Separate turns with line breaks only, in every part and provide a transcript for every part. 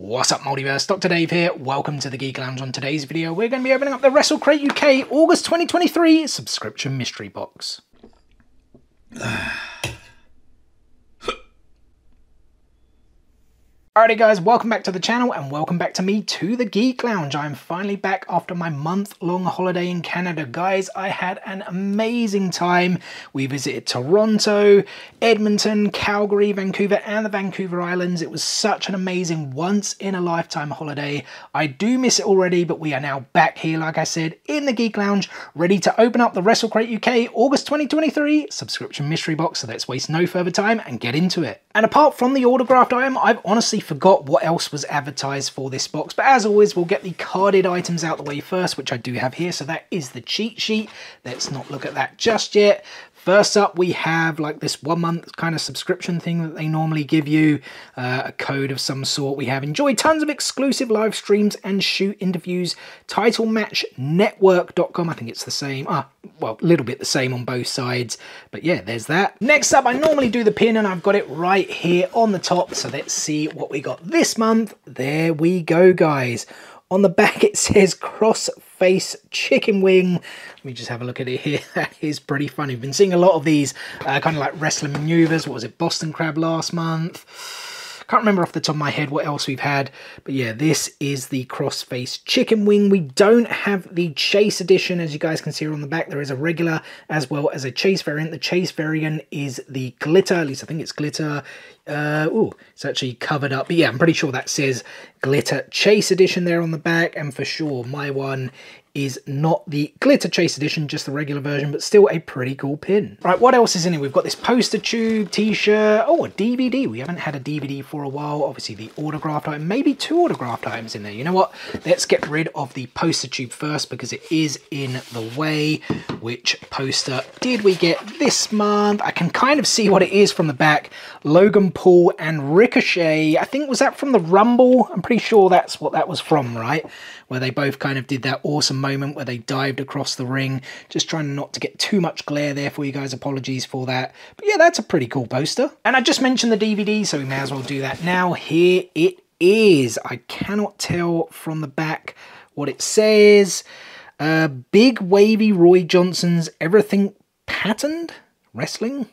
What's up Multiverse, Dr. Dave here, welcome to the Geek Lounge. On today's video we're going to be opening up the WrestleCrate UK August 2023 subscription mystery box. Alrighty guys, welcome back to the channel and welcome back to me to the Geek Lounge. I'm finally back after my month-long holiday in Canada. Guys, I had an amazing time. We visited Toronto, Edmonton, Calgary, Vancouver and the Vancouver Islands. It was such an amazing once-in-a-lifetime holiday. I do miss it already, but we are now back here, like I said, in the Geek Lounge, ready to open up the WrestleCrate UK August 2023 subscription mystery box. So let's waste no further time and get into it. And apart from the autographed item, I've honestly forgot what else was advertised for this box. But as always, we'll get the carded items out the way first, which I do have here. So that is the cheat sheet. Let's not look at that just yet. First up, we have like this one month kind of subscription thing that they normally give you, uh, a code of some sort. We have enjoyed tons of exclusive live streams and shoot interviews. TitleMatchNetwork.com, I think it's the same. Ah, well, a little bit the same on both sides, but yeah, there's that. Next up, I normally do the pin and I've got it right here on the top. So let's see what we got this month. There we go, guys. On the back, it says cross face chicken wing. Let me just have a look at it here. That is pretty funny. We've been seeing a lot of these uh, kind of like wrestling maneuvers. What was it? Boston Crab last month. Can't remember off the top of my head what else we've had. But yeah, this is the cross-face chicken wing. We don't have the chase edition, as you guys can see on the back. There is a regular as well as a chase variant. The chase variant is the glitter. At least I think it's glitter. Uh, oh, it's actually covered up. But yeah, I'm pretty sure that says glitter chase edition there on the back. And for sure, my one is not the glitter chase edition just the regular version but still a pretty cool pin. Right what else is in here? We've got this poster tube t-shirt. Oh a dvd we haven't had a dvd for a while. Obviously the autographed item. Maybe two autographed items in there. You know what? Let's get rid of the poster tube first because it is in the way. Which poster did we get this month? I can kind of see what it is from the back. Logan and ricochet i think was that from the rumble i'm pretty sure that's what that was from right where they both kind of did that awesome moment where they dived across the ring. Just trying not to get too much glare there for you guys. Apologies for that. But yeah, that's a pretty cool poster. And I just mentioned the DVD, so we may as well do that now. Here it is. I cannot tell from the back what it says. Uh, big wavy Roy Johnson's Everything Patterned Wrestling.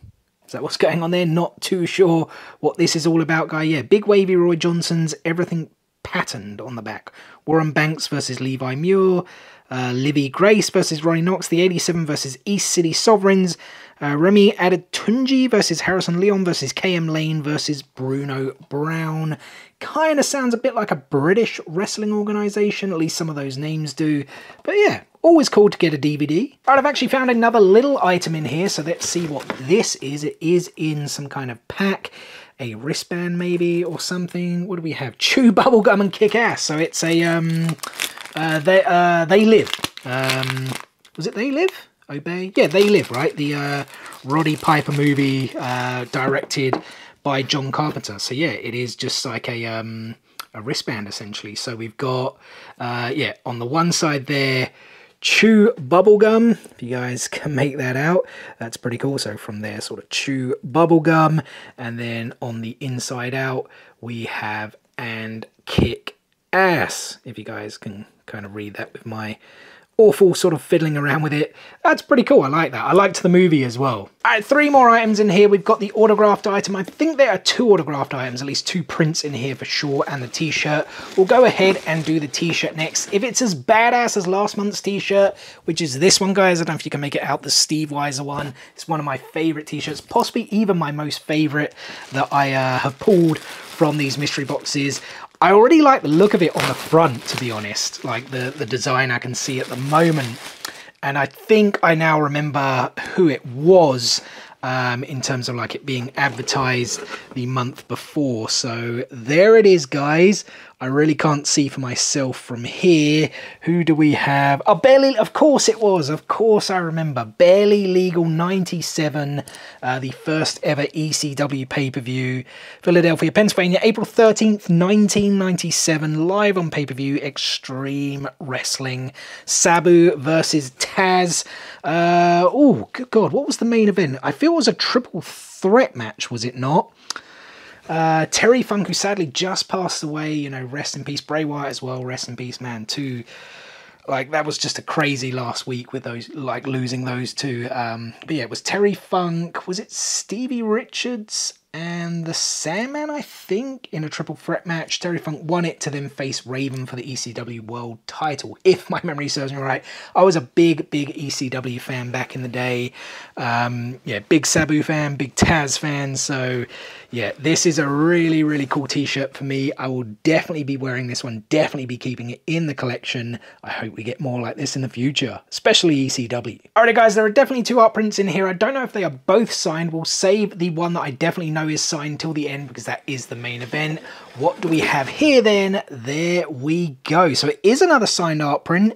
Is that what's going on there? Not too sure what this is all about, guy. Yeah, Big Wavy Roy Johnson's Everything patterned on the back. Warren Banks versus Levi Muir, uh, Livy Grace versus Ronnie Knox, the 87 versus East City Sovereigns, uh, Remy Adetunji versus Harrison Leon versus KM Lane versus Bruno Brown. Kind of sounds a bit like a British wrestling organisation, at least some of those names do. But yeah, always cool to get a DVD. Alright, I've actually found another little item in here, so let's see what this is. It is in some kind of pack a wristband maybe or something. What do we have? Chew bubblegum and kick ass. So it's a um uh they uh they live. Um was it they live? Obey? Yeah, they live, right? The uh Roddy Piper movie uh directed by John Carpenter. So yeah, it is just like a um a wristband essentially. So we've got uh yeah, on the one side there chew bubblegum. If you guys can make that out that's pretty cool. So from there sort of chew bubblegum. And then on the inside out we have and kick ass if you guys can kind of read that with my awful sort of fiddling around with it. That's pretty cool. I like that. I liked the movie as well. All right, three more items in here. We've got the autographed item. I think there are two autographed items, at least two prints in here for sure, and the t-shirt. We'll go ahead and do the t-shirt next. If it's as badass as last month's t-shirt, which is this one, guys, I don't know if you can make it out, the Steve Weiser one. It's one of my favorite t-shirts, possibly even my most favorite that I uh, have pulled from these mystery boxes. I already like the look of it on the front, to be honest. Like the, the design I can see at the moment. And I think I now remember who it was um, in terms of like it being advertised the month before. So there it is, guys. I really can't see for myself from here. Who do we have? Oh, Barely, of course it was. Of course I remember. Barely Legal 97, uh, the first ever ECW pay-per-view. Philadelphia, Pennsylvania, April 13th, 1997. Live on pay-per-view, Extreme Wrestling. Sabu versus Taz. Uh, oh, good God, what was the main event? I feel it was a triple threat match, was it not? Uh, Terry Funk, who sadly just passed away, you know, rest in peace. Bray Wyatt as well, rest in peace, man, too. Like, that was just a crazy last week with those, like, losing those two. Um, but yeah, it was Terry Funk. Was it Stevie Richards and the Sandman, I think, in a triple threat match. Terry Funk won it to then face Raven for the ECW World title, if my memory serves me right. I was a big, big ECW fan back in the day. Um, yeah, big Sabu fan, big Taz fan. So, yeah, this is a really, really cool t-shirt for me. I will definitely be wearing this one, definitely be keeping it in the collection. I hope we get more like this in the future, especially ECW. Alright guys, there are definitely two art prints in here. I don't know if they are both signed. We'll save the one that I definitely is signed till the end because that is the main event. What do we have here then? There we go. So it is another signed art print.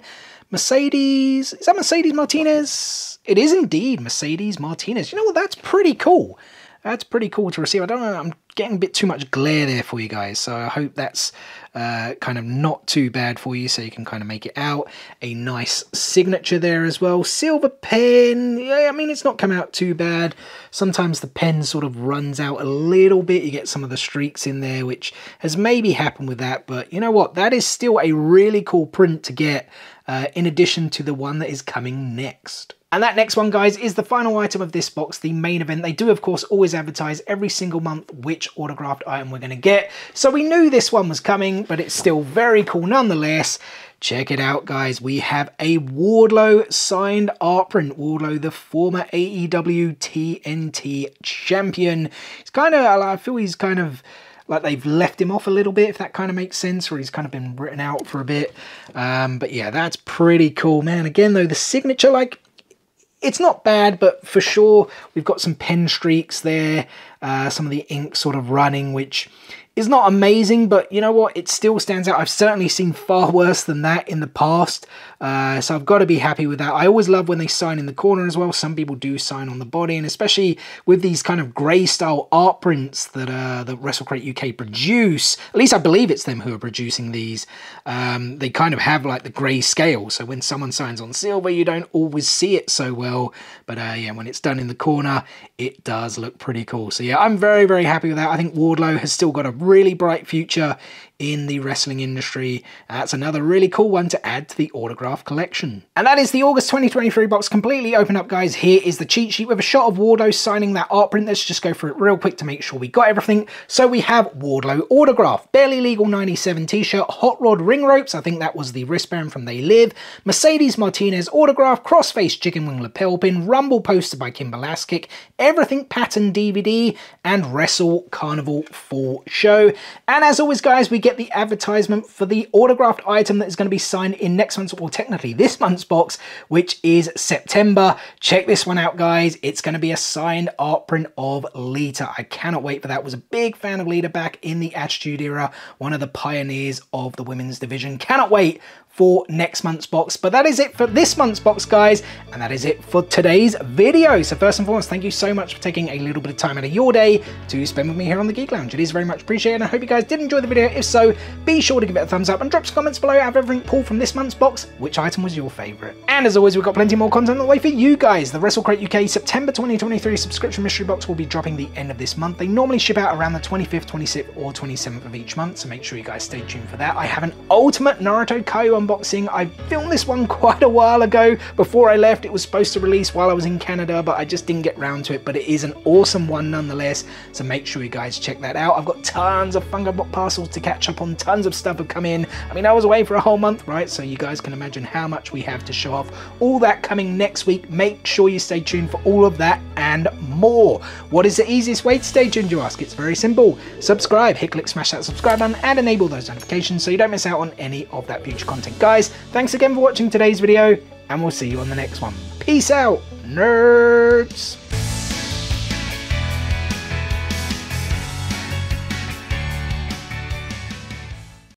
Mercedes, is that Mercedes Martinez? It is indeed Mercedes Martinez. You know what, that's pretty cool. That's pretty cool to receive. I don't know, I'm getting a bit too much glare there for you guys, so I hope that's uh, kind of not too bad for you, so you can kind of make it out. A nice signature there as well. Silver pen, yeah, I mean, it's not come out too bad. Sometimes the pen sort of runs out a little bit. You get some of the streaks in there, which has maybe happened with that, but you know what? That is still a really cool print to get, uh, in addition to the one that is coming next. And that next one, guys, is the final item of this box, the main event. They do, of course, always advertise every single month which autographed item we're going to get. So we knew this one was coming, but it's still very cool nonetheless. Check it out, guys. We have a Wardlow signed art print. Wardlow, the former AEW TNT champion. It's kind of, I feel he's kind of like they've left him off a little bit, if that kind of makes sense, or he's kind of been written out for a bit. Um, but yeah, that's pretty cool, man. Again, though, the signature, like, it's not bad, but for sure we've got some pen streaks there, uh, some of the ink sort of running, which is not amazing, but you know what? It still stands out. I've certainly seen far worse than that in the past, uh, so I've got to be happy with that. I always love when they sign in the corner as well. Some people do sign on the body, and especially with these kind of grey style art prints that uh, that WrestleCrate UK produce. At least I believe it's them who are producing these. Um, they kind of have like the grey scale, so when someone signs on silver, you don't always see it so well. But uh, yeah, when it's done in the corner, it does look pretty cool. So yeah, I'm very very happy with that. I think Wardlow has still got a really bright future in the wrestling industry. That's another really cool one to add to the autograph collection. And that is the August 2023 box completely open up, guys. Here is the cheat sheet with a shot of Wardlow signing that art print. Let's just go through it real quick to make sure we got everything. So we have Wardlow autograph, Barely Legal 97 t-shirt, Hot Rod ring ropes, I think that was the wristband from They Live, Mercedes Martinez autograph, crossface chicken wing lapel pin, Rumble poster by Kim Everything Pattern DVD, and Wrestle Carnival Full Show. And as always, guys, we get get the advertisement for the autographed item that is going to be signed in next month's, or technically this month's box, which is September. Check this one out, guys. It's going to be a signed art print of Lita. I cannot wait for that. Was a big fan of Lita back in the Attitude Era, one of the pioneers of the women's division. Cannot wait for next month's box. But that is it for this month's box, guys, and that is it for today's video. So first and foremost, thank you so much for taking a little bit of time out of your day to spend with me here on the Geek Lounge. It is very much appreciated, and I hope you guys did enjoy the video. If so, be sure to give it a thumbs up and drop some comments below have everything pulled from this month's box. Which item was your favourite? And as always, we've got plenty more content on the way for you guys. The WrestleCrate UK September 2023 subscription mystery box will be dropping the end of this month. They normally ship out around the 25th, 26th, or 27th of each month, so make sure you guys stay tuned for that. I have an Ultimate Naruto Kaiu unboxing. I filmed this one quite a while ago. Before I left, it was supposed to release while I was in Canada, but I just didn't get round to it. But it is an awesome one nonetheless, so make sure you guys check that out. I've got tons of Funko parcels to catch up on. Tons of stuff have come in. I mean, I was away for a whole month, right? So you guys can imagine how much we have to show off. All that coming next week. Make sure you stay tuned for all of that and more. What is the easiest way to stay tuned, you ask? It's very simple. Subscribe, hit click, smash that subscribe button, and enable those notifications so you don't miss out on any of that future content. Guys, thanks again for watching today's video, and we'll see you on the next one. Peace out, nerds!